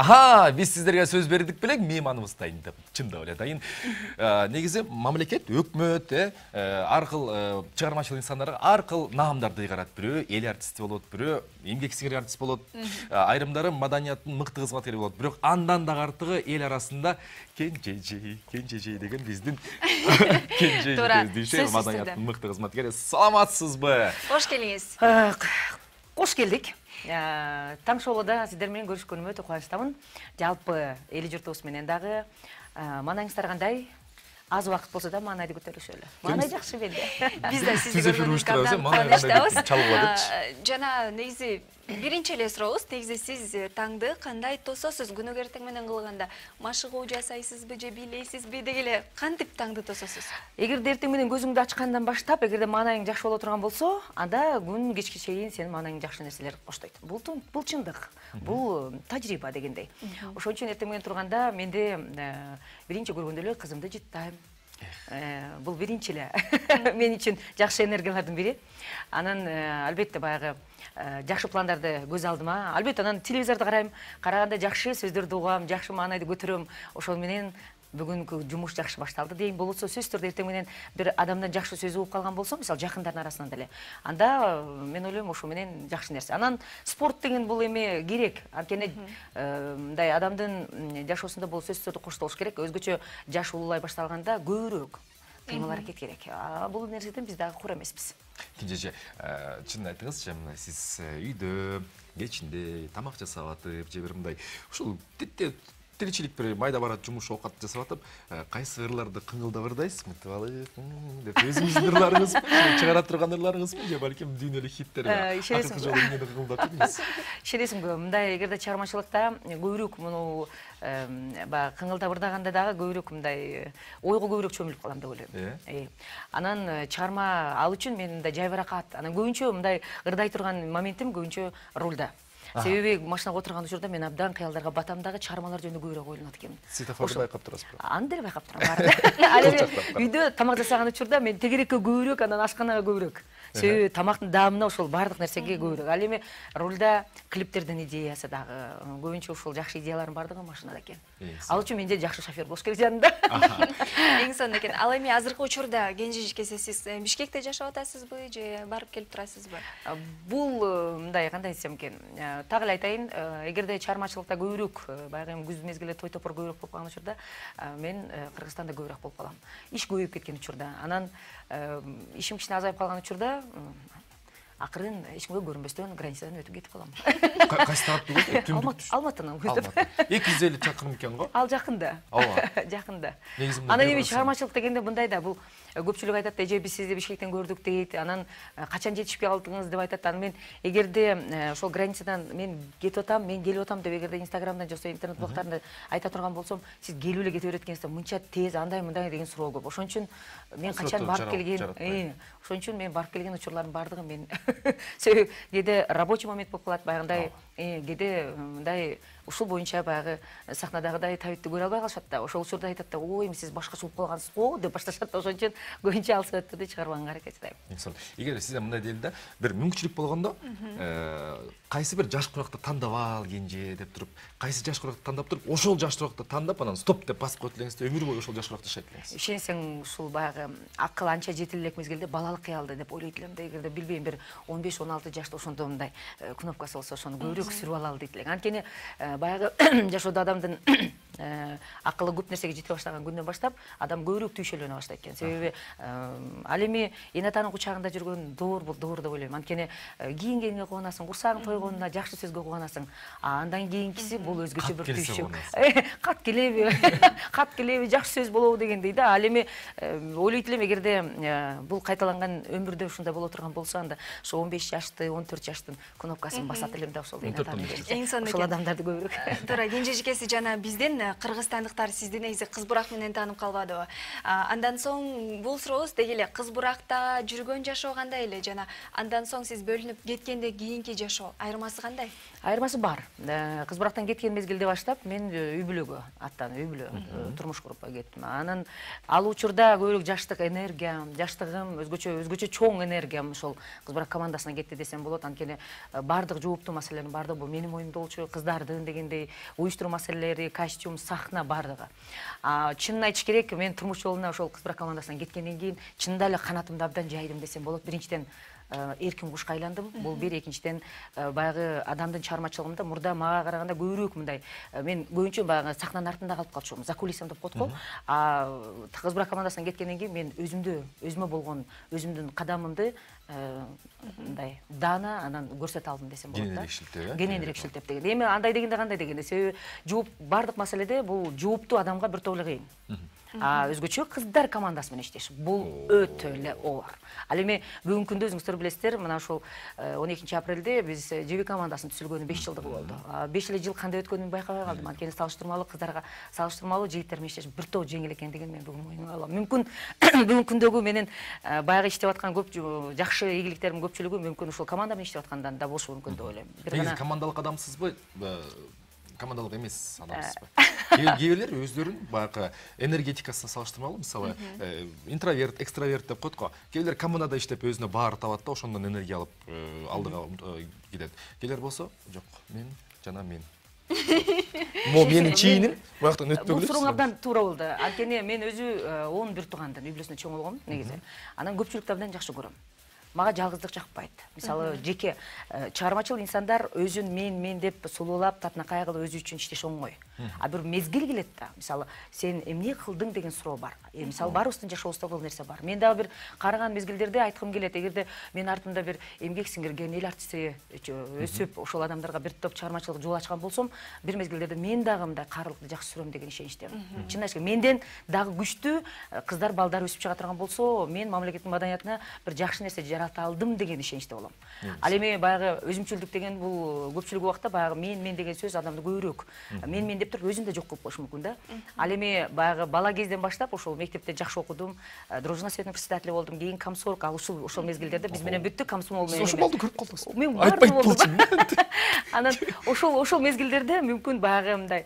аха биз сиздерге сөз бердик белең мейманыбыз дайын деп. Чындап эле дайын. Э, негизи мамлекет өкмөт э э, ар кыл чыгармачыл инсандарга ар кыл наамдарды ыйгарат бирөө эл артисти болот бирөө эмгек сиңир артист болот айрымдары маданияттын мыкты кызматкери болот бирок андан дагы артыгы эл арасында кенжежей кенжежей деген биздин кенже сөзсүз маданияттын мыкты кызматкери саламатсызбы кош келиңиз Қош келдік. Э, Таң шоуда сіздермен көрүшкөнүмө өтө кубанычтамын. Жалпы эли журтубуз менен дагы э, маанайыңыздар кандай? Аз убакыт болсо да маанайды көтөрүшөлү. Маанай жакшы менде. биз да сизди э. А, жана негизи биринчи эле сурообуз негизи сиз таңды кандай тососуз күнүгө эртең менен кылганда машыгуу жасайсызбы же бийлейсизби деги эле кантип таңды тососуз Эгерде эртең менен көзүңдү ачкандан баштап, эгерде маанайың жакшы боло турган болсо, анда күн кечке чейин сенин маанайың жакшы нерселер коштойт. Бул чындык. Бул тажрыйба дегендей. Ошон үчүн эртең менен турганда менде э, биринчи көргөндө эле кызымды жыттайм. Э, бул биринчи эле мен үчүн жакшы энергиялардын бири. Анан э, албетте баягы э, жакшы пландарды көз алдыма. Албетте анан телевизорду карайм, караганда жакшы сөздөрдү угам, жакшы маанайды көтөрөм. Ошол менен бүгүнкү жумуш жакшы башталды дейм. Болбосо сөзсүз түрдө эртең менен бир адамдан жакшы сөз угуп калган болсом, мисалы жакындардын арасынан деле, анда мен ойлойм ошо менен жакшы нерсе. Анан спорт деген бул эме керек. Анткени э, мындай адамдын жашоосунда бул сөзсүз түрдө коштолуш керек. Өзгөчө жаш улуулай башталганда көбүрөөк кыймыл аракет керек. А, бул нерседен биз дагы кур эмеспиз. кенжеже э, чынын айтыңызчы мына сиз э, үйдө кечинде тамак жасап атып же бир мындай ушул тетте тиричилик бир майда барат жумуш оокат жасап атып э, кайсы ырларды кыңылдап ырдайсыз мынтип алып деп өзүңүздүн ырларыңызбы же чыгара турган ырларыңызбы? же балким дүйнөлүк хиттер Э, акыркы жолу эмнени кыңылдап мындай эгерде чыгармачылыкта көбүрөөк муну баягы кыңылдап ырдаганда дагы көбүрөөк мындай э, ойго көбүрөөк чөмүлүп калам деп ойлойм. Анан чыгарма ал үчүн мен мындай жайбаракат анан көбүнчө мындай ырдай турган моментим көбүнчө рулда себеби машинага отурган учурда мен абдан кыялдарга батам дагы чыгармалар жөнүндө көбүрөөк ойлонот экенмин светофорду байкап турасызбы аны деле байкап турам баарын ал эми үйдө тамак жасаган учурда мен тегерекке көбүрөөк анан ашканага көбүрөөк себеби тамактын даамына ошол баардык нерсеге көбүрөөк ал эми рулда клиптердин идеясы дагы көбүнчө ушул жакшы идеялардын баардыгы машинада экен ал үчүн менде жакшы шофер болуш керек жанында эң сонун экен ал эми азыркы учурда кенжежикесе сиз э, бишкекте жашап атасызбы же барып келип турасызбы бул э, мындай кандай десем экен э, так эле айтайын эгерде чыгармачылыкта көбүрөөк баягы эми күз мезгили той топор көбүрөөк болуп калган учурда мен кыргызстанда көбүрөөк болуп калам. Иш көбөйүп кеткен учурда. Анан ишим кичине азайып калган учурда Да? Эч кимге көрүнбөстөн границадан өтүп кетип калам Ка- кайсы тарапты көрдү Алмат- алматынан өтүп эки жүз элүү чакырым экен го ал жакында Ооба. мындай анан ырсын. чыгармачылык дегенде мындай да бул э, көпчүлүк айтат эже биз сизди бишкектен көрдүк дейт анан качан жетишпей калдыңыз деп айтат анан мен эгерде ошол границадан мен кетип атам мен келип атам деп эгерде инстаграмда же интернет блогтарында айта турган болсом сиз келип эле кетип берет экенсиз да мынча тез андай мындай деген суроо көп ошон үчүн мен качан барып келген ошон үчүн мен барып келген учурлардын баардыгы мен себеби кээде рабочий момент болуп калат баягындай э, кээде мындай ушул боюнча баягы сахнадагыдай табитти көрө албай калышат да ошол учурда айтат да ой эми сиз башкача болуп калгансыз го деп башташат да ошон үчүн көбүнчө ал себептерди чыгарбаганга аракет жасайм эгер сизде мындай дейли да бир мүмкүнчүлүк болгондо э, кайсы бир жаш куракты тандап ал кенже деп туруп кайсы жаш куракты тандап туруп ошол жаш куракты тандап анан стоп деп басып коет элеңиз да өмүр бою ошол жаш куракты жашайт элеңиз. Ишенсең ушул баягы акыл анча жетил элек мезгилде балалык кыялды деп ойлойт элем да эгерде билбейм бир он беш он алты жашта ошондо мындай э, кнопкасы болсо ошону көбүрөөк сүрүп алалы дейт элек анткени э, баягы жашоодо адамдын э, акылы көп нерсеге жете баштаган күндөн баштап адам көбүрөөк түйшөлөнө баштайт экен себеби э, ал эми эне атанын кучагында жүргөн доор бул доор деп ойлойм. Анткени кийингениңе кубанасың курсагың тойгонуна жакшы сөзгө кубанасың а андан кийинкиси бул өзгөчө бир кубанасың. кат келеби кат келеби жакшы сөз болобу дегендей да. Ал эми ойлойт элем эгерде бул кайталанган өмүрдө ушундай боло турган болсо анда ошо он беш жашты он төрт жаштын кнопкасын басат элем да ошол 14 он беш Эң сонун ошол экен. адамдарды көбүрөөк туура кенжежикеси жана бизден кыргызстандыктар сизди негизи кыз бурак менен таанып калбадыбы А, андан соң бул сурообуз деги эле кыз буракта жүргөн жашоо кандай эле жана андан соң сиз бөлүнүп кеткенден кийинки жашоо айырмасы кандай айырмасы бар. Кыз бурактан кеткен мезгилде баштап мен үй бүлөгө аттанып үй бүлө турмуш куруп кеттим анан ал учурда көбүрөөк жаштык энергиям жаштыгым өзгөчө өзгөчө чоң энергиям. Ошол кыз бурак командасына кетти десем болот анткени баардык жооптуу маселелердин баардыгы бул менин моюнумда болчу кыздардын дегендей уюштуруу маселелери костюм сахна баардыгы чынын айтыш керек мен турмуш жолуна ошол кыз брак командасынан кеткенден кийин чынында эле канатымды абдан жайдым десем болот. Биринчиден эркин кушка айландым бул бир экинчиден э, баягы адамдын чыгармачылыгында мурда мага караганда көбүрөөк мындай. Э, мен көбүнчө баягы сахнанын артында калып калчумун за кулисом деп коет го а кыз брак командасынан кеткенден кийин мен өзүмдү өзүмө болгон өзүмдүн кадамымды э, мындай даана анан көрсөтө алдым десем болот да. Кененирээк шилтеп, э? кененирээк шилтеп деген. Эми андай дегенде кандай дегенде? Себеби жооп баардык маселеде бул жооптуу адамга бир топ эле кыйын өзгөчө кыздар командасы менен иштеш бул өтө эле оор ал эми бүгүнкү күндө өзүңүздөр билесиздер мына ушул он экинчи апрелде биз э, жебе командасынын түзүлгөнүнө беш жылдыгы болду. Беш эле жыл кандай өткөнүн байкабай калдым. Анткени салыштырмалуу кыздарга салыштырмалуу жигиттер менен иштеш бир топ жеңил экендигин мен бүгүн мойнума алам. Мүмкүн бүгүнкү күндөгү менин э, баягы иштеп аткан көп жакшы ийгиликтеримдин көпчүлүгү мүмкүн ушул команда менен иштеп аткандан да болушу мүмкүн деп ойлойм. Бир негизи командалык адамсызбы Э, командалык эмес адамсызбы кээ бирлер өздөрүнүн баягы энергетикасына салыштырмалуу мисалы э, интроверт экстраверт деп го кээ бирлер командада иштеп өзүнө баары табат да ошондон энергия алып алдыга э, кетет кээлер болсо жок мен жана мен могу менин чийиним буяктан өтпөгүлө бул сурооң абдан туура болду анткени мен өзү он бир туугандын үй бүлөсүндө чоң болгом негизи анан көпчүлүктү абдан жакшы көрөм мага жалгыздык жакпайт мисалы жеке э, чыгармачыл инсандар өзүн мен мен деп сулуулап татынакай кылып өзү үчүн иштеш оңой а бир мезгил келет да мисалы сен эмне кылдың деген суроо бар. Э, мисалы баарыбыздын жашообузда бул нерсе бар. Мен дагы бир караган мезгилдерде айткым келет эгерде менин артымда бир эмгек сиңирген эл артисти өсүп ошол адамдарга бир топ чыгармачылык жол ачкан болсом бир мезгилдерде мен дагы мындай каалыкты жакшы сүрөм деген ишеничтемин чынын айтыш керек менден дагы күчтүү э, кыздар балдар өсүп чыга турган болсо мен мамлекеттин маданиятына бир жакшы нерсе жарата алдым деген ишеничте болом ал эми баягы өзүмчүлдүк деген бул көпчүлүк убакта баягы мен мен деген сөз адамды көбүрөөк мен мен деп туруп өзүн да жок кылып коюшу мүмкүн да. Ал эми баягы бала кезден баштап ошол мектепте жакшы окудум дружина советінің председателі болдум кийин комсорг ал ушул ошол мезгилдерде биз менен бүттү комсомол менен ошо эме. балды көрүп калдыңыз мен айтпайт баардыгы болдум. анан ошол ошол мезгилдерде мүмкүн баягы мындай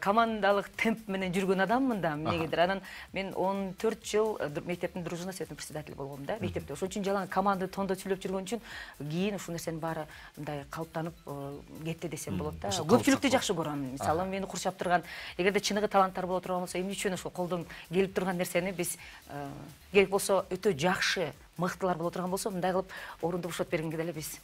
командалык темп менен жүргөн адаммын да эмнегедир анан мен он төрт жыл мектептин дружина советінің председателі болгом да. Мектепте ошон үчүн жалаң команда тондо сүйлөп жүргөн үчүн кийин ушул нерсенин баары мындай калыптанып э, кетти десем болот да. Көпчүлүктү жакшы көрөм. Мисалы мени курчап турган эгерде чыныгы таланттар боло турган болсо эмне үчүн ошол колдон келип турган нерсени биз э, керек болсо өтө жакшы мыктылар боло турган болсо мындай кылып орунду бошотуп бергенге деле биз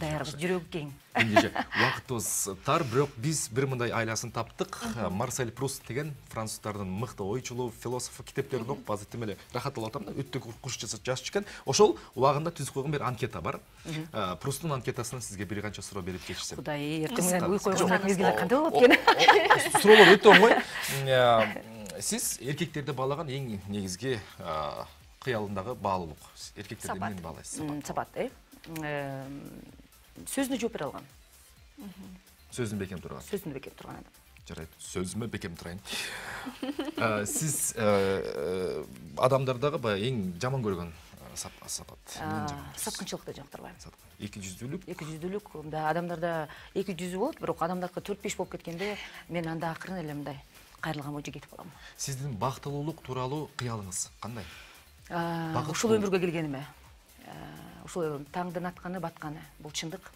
даярбыз жүрөгү кең. Эндеше убактыбыз тар бирок биз бир мындай айласын таптык марсель пруст деген француздардын мыкты ойчулу философу китептерин окуп азыр тим эле рахат алып атам да. Өтө куш жазып экен ошол убагында түзүп койгон бир анкета бар. Прусттун анкетасынан сизге бир канча суроо берип кетишсем кудай эртең менен уй Кыска, койгон кыска. мезгилде кандай болот экен суроолор өтө оңой Э, сиз эркектерди баалаган эң негизги кыялындагы баалуулук эркектерди Сапат. эмнени баалайсыз М, сапат э? Сөзүнө жооп бере алган сөзүн бекем турган сөзүндө бекем турган адам жарайт сөзүмө бекем турайын Э, сиз э, э, адамдардагы баягы эң жаман көргөн сап- сапат. Жактырбайм Саткын. эки жүздүүлүк эки жүздүүлүк мындай адамдарда эки жүзү болот бирок адамдардыкы төрт беш болуп кеткенде мен анда акырын эле мындай кайрылган боюнча кетип калам сиздин бактылуулук тууралуу кыялыңыз кандай А, Бакыт ушул өмүргө келгениме ушул таңдын атканы батканы. Бул чындык.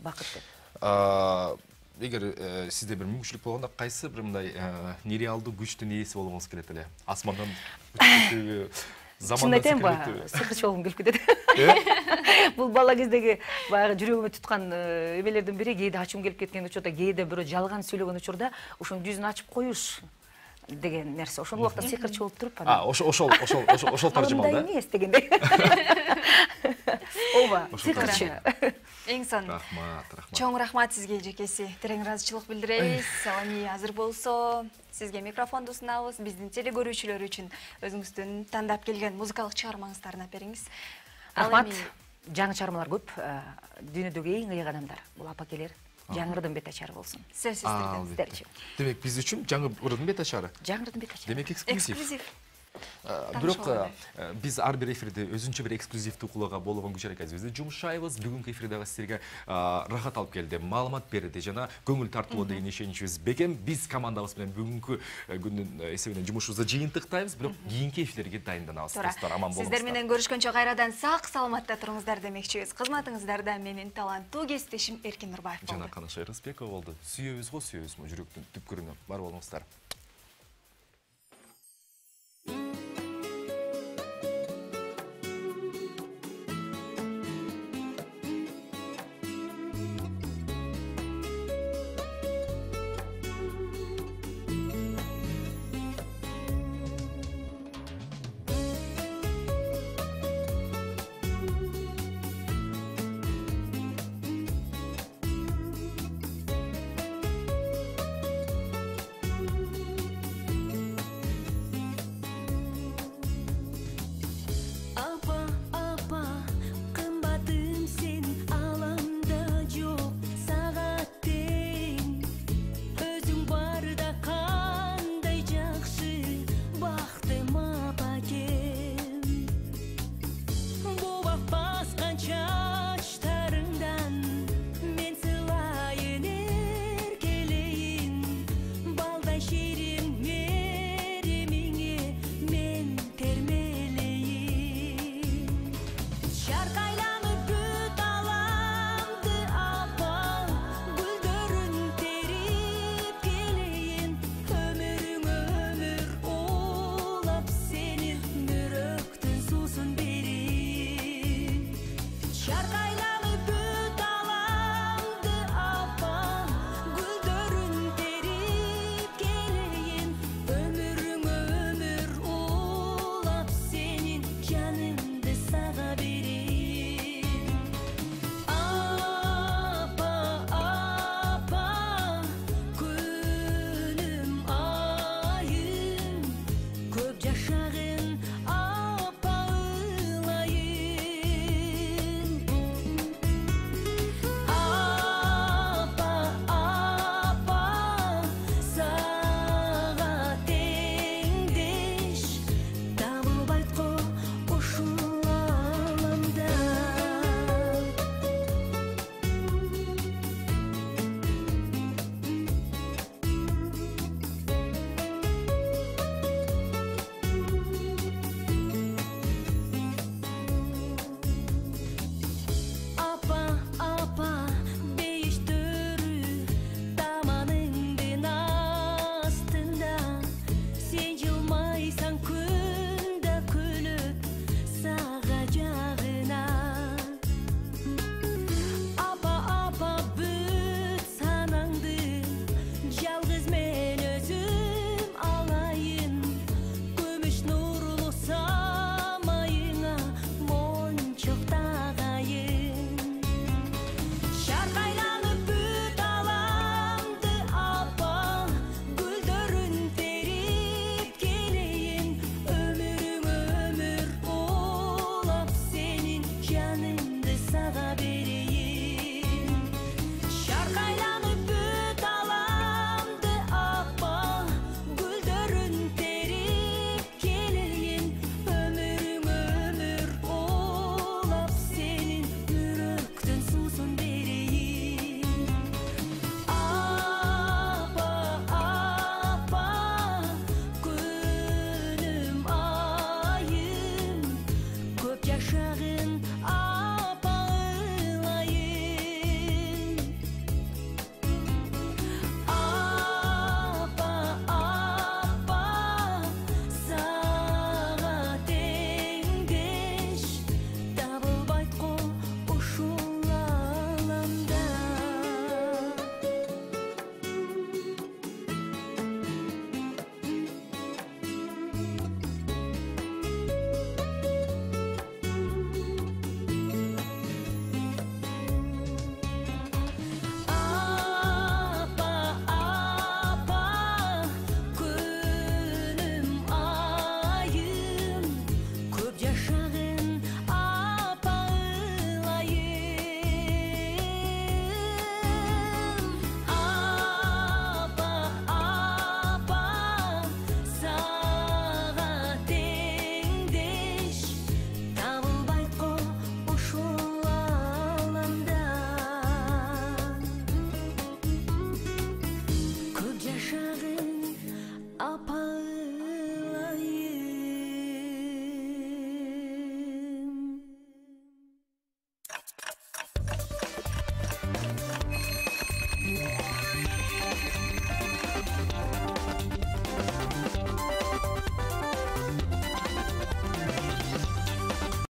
Бакыт деп. Эгер э, сизде бир мүмкүнчүлүк болгондо кайсы бир мындай э, нереалдуу күчтүн ээси болгуңуз келет эле? Асмандан замандан айтайынбы сыйкырчы болгум келип кетет. Э? бул бала кездеги баягы жүрөгүмө туткан эмелердин бири кээде ачуум келип кеткен учурда кээде бирөө жалган сүйлөгөн учурда ошонун жүзүн ачып коюш. Деген нерсе ошол убакта сыйкырчы болуп туруп А, ошол ошол ошол таржымал мындай да эмес дегендей ооба сыйкырчы эң сонун рахмат рахмат. Чоң рахмат сизге жекеси терең ыраазычылык билдиребиз саламия азыр болсо сизге микрофонду сунабыз биздин телекөрүүчүлөр үчүн өзүңүздүн тандап келген музыкалык чыгармаңыздарды алып бериңиз. Рахмат. Эми жаңы чыгармалар көп. Э, дүйнөдөгү эң ыйык адамдар. Бул апакелер жаңырдын бет ачары болсун сөзсүз А, түрдө албетте. сиздерчи демек биз үчүн жаңы ырдын бет ачары жаңырдын бет ачары демек эксклюзив эксклюзив бирок алгандай. э, биз ар бир эфирде өзүнчө бир эксклюзивдүү кулууга болгон күч аракетибизди жумшайбыз бүгүнкү эфирде дагы силерге э, рахат алып келди маалымат берди. Жана көңүл тартуулоо деген ишеничибиз бекем биз командабыз менен бүгүнкү э, күндүн э, эсебинен жумушубузду жыйынтыктайбыз. Бирок кийинки эфирлерге дайынданабыз достор аман болуңуздар сиздер менен көрүшкөнчө кайрадан сак саламатта туруңуздар демекчибиз. Кызматыңыздарда менин таланттуу кесиптешим эркин нурбаев болду. Жана канышай рысбекова болду. Сүйөбүз го сүйөбүзмү? Жүрөктүн түпкүрүнө. Бар болуңуздар